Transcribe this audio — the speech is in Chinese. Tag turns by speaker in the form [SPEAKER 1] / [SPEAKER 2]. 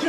[SPEAKER 1] 救